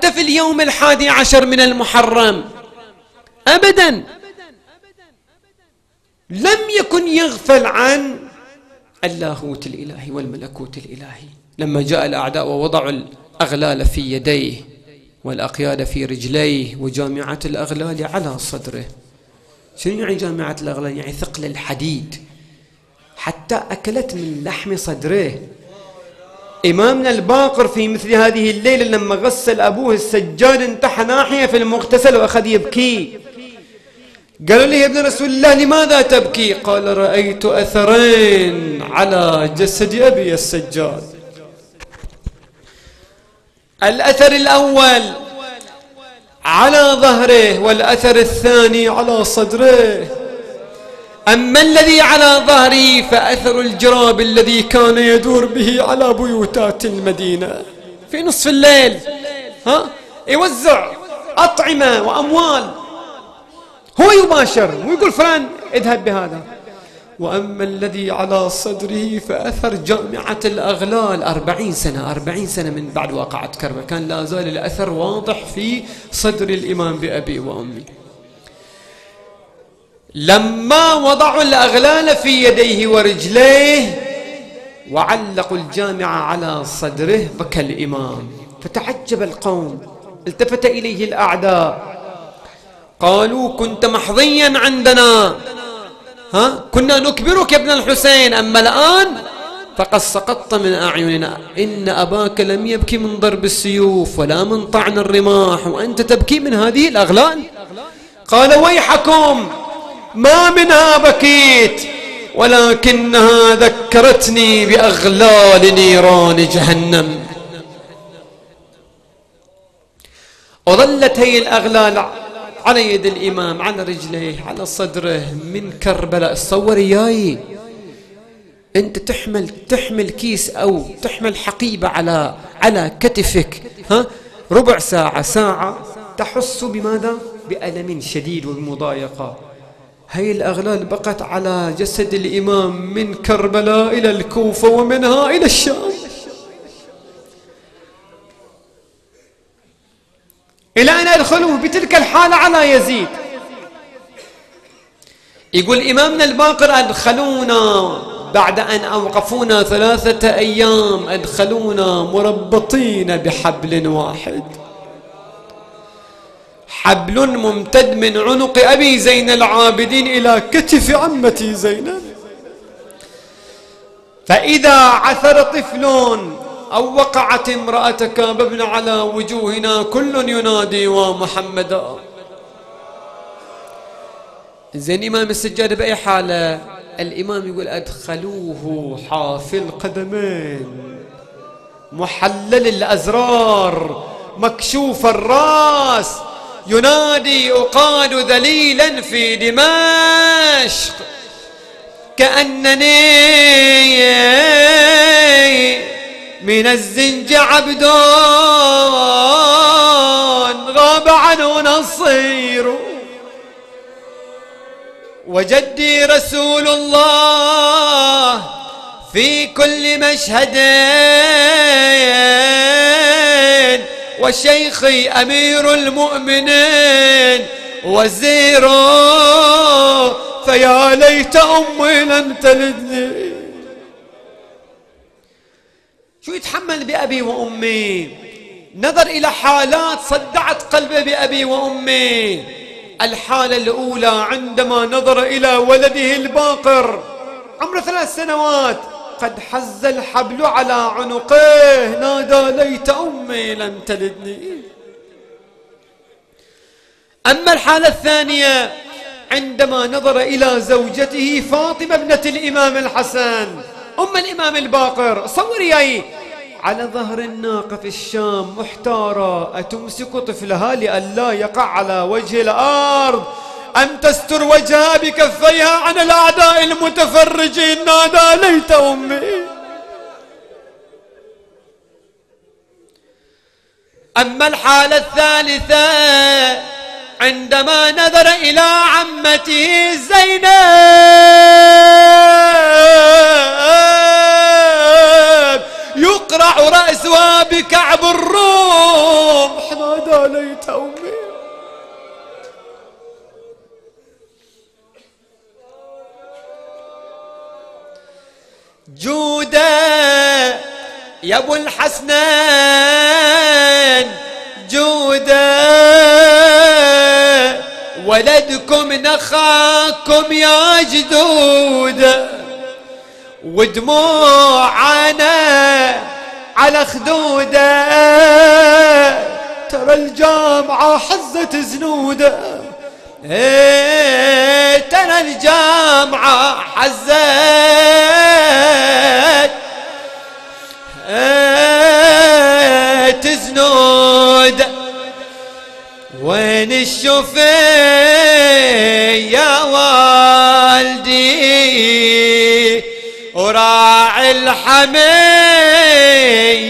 حتى في اليوم الحادي عشر من المحرم. أبدا. لم يكن يغفل عن اللاهوت الإلهي والملكوت الإلهي. لما جاء الأعداء ووضعوا الأغلال في يديه والأقياد في رجليه وجامعة الأغلال على صدره. شنو يعني جامعة الأغلال؟ يعني ثقل الحديد. حتى أكلت من لحم صدره. إمامنا الباقر في مثل هذه الليلة لما غسل أبوه السجاد انتحى ناحية في المغتسل وأخذ يبكي. قالوا لي يا ابن رسول الله لماذا تبكي؟ قال رأيت أثرين على جسد أبي السجاد. الأثر الأول على ظهره والأثر الثاني على صدره. أما الذي على ظهري فأثر الجراب الذي كان يدور به على بيوتات المدينة. في نصف الليل ها؟ يوزع أطعمة وأموال. هو يباشر ويقول فلان اذهب بهذا. وأما الذي على صدره فأثر جامعة الأغلال. أربعين سنة أربعين سنة من بعد وقعت كربلاء. كان لا زال الأثر واضح في صدر الإمام بأبي وأمي. لما وضعوا الأغلال في يديه ورجليه وعلقوا الجامعة على صدره بكى الإمام. فتعجب القوم. التفت إليه الأعداء. قالوا كنت محظيا عندنا. ها؟ كنا نكبرك يا ابن الحسين. أما الآن فقد سقطت من أعيننا. إن أباك لم يبكي من ضرب السيوف ولا من طعن الرماح. وأنت تبكي من هذه الأغلال. قال ويحكم. ما منها بكيت ولكنها ذكرتني بأغلال نيران جهنم. وظلت هي الأغلال على يد الإمام على رجليه على صدره من كربلاء. تصور ياي أنت تحمل تحمل كيس أو تحمل حقيبة على على كتفك ها؟ ربع ساعة ساعة تحس بماذا؟ بألم شديد وبمضايقة. هي الأغلال بقت على جسد الإمام من كربلاء إلى الكوفة ومنها إلى الشام. إلى أن أدخلوا بتلك الحالة على يزيد. يقول إمامنا الباقر أدخلونا بعد أن أوقفونا ثلاثة أيام. أدخلونا مربطين بحبل واحد. حبل ممتد من عنق أبي زين العابدين إلى كتف عمتي زينب. فإذا عثر طفل أو وقعت امرأة كاببن على وجوهنا كل ينادي ومحمدا زين إمام السجادة بأي حالة الإمام يقول أدخلوه حافي القدمين محلل الأزرار مكشوف الرأس ينادي أقاد ذليلا في دمشق. كأنني من الزنج عبد غاب عنه نصير. وجدي رسول الله في كل مشهد وشيخي أمير المؤمنين وزير. فيا ليت أمي لم تلدني. شو يتحمل بأبي وأمي؟ نظر إلى حالات صدعت قلبه بأبي وأمي. الحالة الأولى عندما نظر إلى ولده الباقر. عمره ثلاث سنوات. قد حز الحبل على عنقه نادى ليت أمي لم تلدني. أما الحالة الثانية عندما نظر إلى زوجته فاطمة ابنة الإمام الحسن أم الإمام الباقر صوري ياي على ظهر الناقة في الشام محتارة أتمسك طفلها لئلا يقع على وجه الأرض؟ أم تستر وجهها بكفيها عن الأعداء المتفرجين. نادى ليت أمي. أما الحالة الثالثة عندما نظر إلى عمته زينب يقرع رأسها بكعب الروم جودة يا أبو الحسنين جودة. ولدكم نخاكم يا جدودة ودموعنا على خدودة. ترى الجامعة حزت زنودة. ترى الجامعة حزت. إيه تزنود. وين الشفي يا والدي؟ وراعي الحمي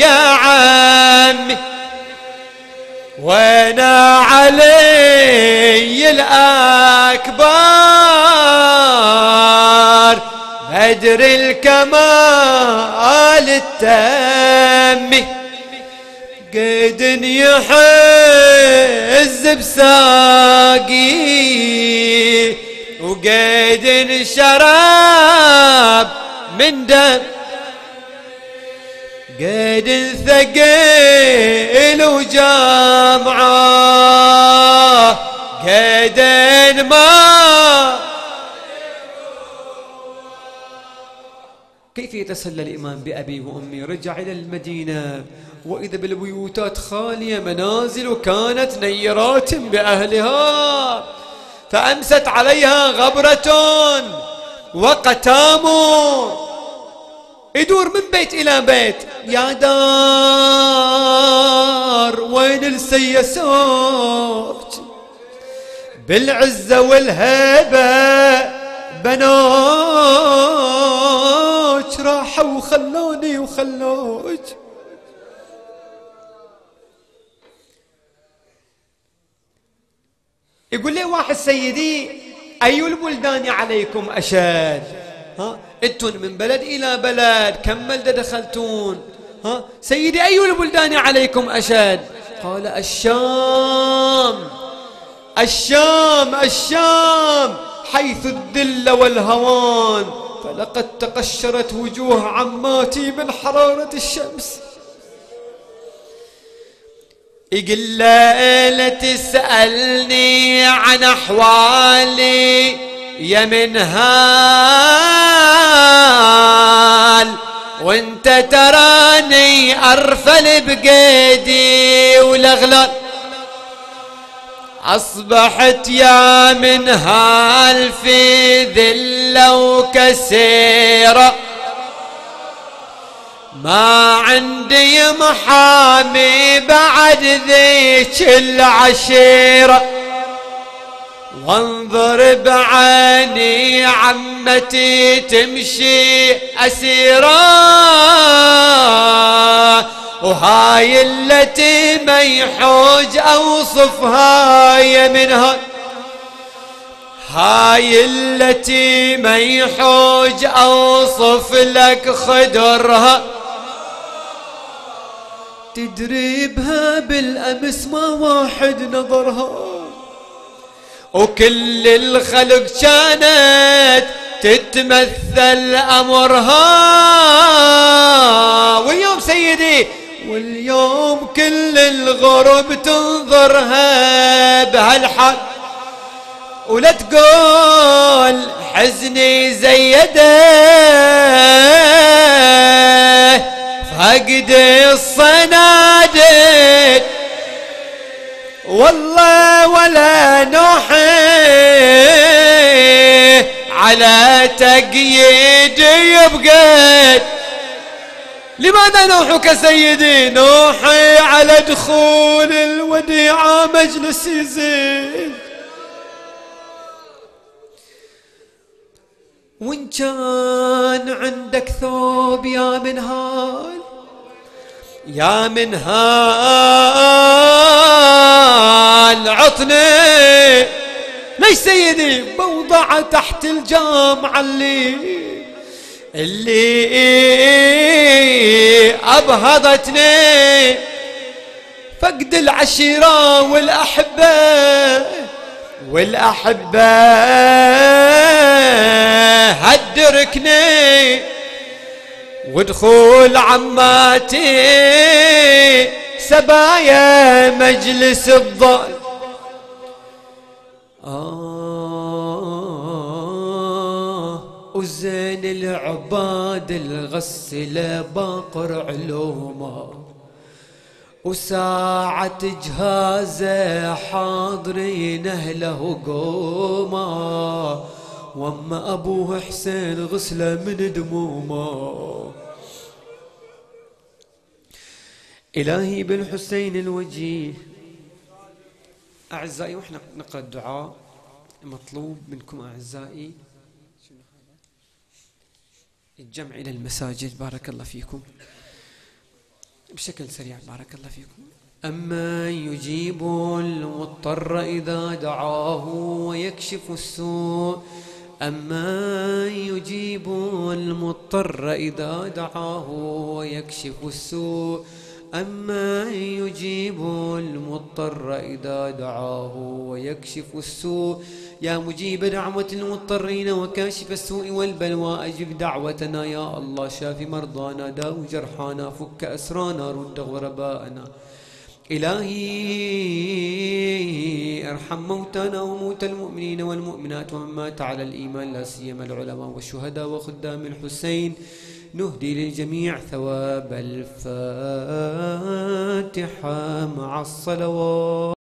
يا عمي. وأنا علي الأكبر؟ بدر الكمال التامي قيد يحز بساقي وقيد شراب من دم. قيد ثقيل وجامعة. قيد ما كيف يتسلى الإمام بأبي وأمي؟ رجع إلى المدينة. وإذا بالبيوتات خالية منازل كانت نيرات بأهلها. فأمست عليها غبرة وقتام يدور من بيت إلى بيت. يا دار وين السيسات بالعزة والهيبة بنات راحوا وخلوني وخلوك. يقول لي واحد سيدي أي البلدان عليكم أشد؟ ها؟ أنتم من بلد إلى بلد كم بلدة دخلتون؟ ها؟ سيدي أي البلدان عليكم أشد؟ قال الشام. الشام الشام حيث الذل والهوان. فلقد تقشرت وجوه عماتي من حرارة الشمس. يقول لا تسألني عن أحوالي. يا منهال وانت تراني أرفل بقيدي ولغلط أصبحت يا منهال في ذلة وكسيرة. ما عندي محامي بعد ذيك العشيرة. وانظر بعيني عمتي تمشي أسيرة وهاي التي ما يحوج أوصفها يا منها. هاي التي ما يحوج أوصف لك خدرها. تدري بها بالأمس ما واحد نظرها. وكل الخلق كانت تتمثل أمرها. واليوم سيدي واليوم كل الغرب تنظرها بهالحال ولا تقول حزني زيدة فقد الصنادل والله ولا نوحي على تقييد يبقى. لماذا نوحك سيدي؟ نوحي على دخول الوديعة مجلس يزيد وإن كان عندك ثوب يا منهال يا منهال عطني. ليش سيدي؟ بوضع تحت الجامعة اللي اللي أبهضتني. فقد العشيرة والأحبة والأحبة هدركني. ودخول عماتي سبايا مجلس الضال آه وزين العباد الغسلة باقر علومه. وساعة جهازه حاضرين أهله قوما وأما ابوه حسين غسله من دمومه. إلهي بالحسين الوجيه. أعزائي وإحنا نقرأ الدعاء مطلوب منكم أعزائي. الجمع إلى المساجد بارك الله فيكم. بشكل سريع بارك الله فيكم. أما يجيب المضطر إذا دعاه ويكشف السوء أما يجيب المضطر إذا دعاه ويكشف السوء أما يجيب المضطر إذا دعاه ويكشف السوء. يا مجيب دعوة المضطرين وكاشف السوء والبلوى أجب دعوتنا يا الله. شاف مرضانا داو جرحانا فك أسرانا رد غرباءنا. إلهي ارحم موتانا وموتى المؤمنين والمؤمنات ومن مات على الإيمان لا سيما العلماء والشهداء وخدام الحسين. نهدي للجميع ثواب الفاتحة مع الصلوات.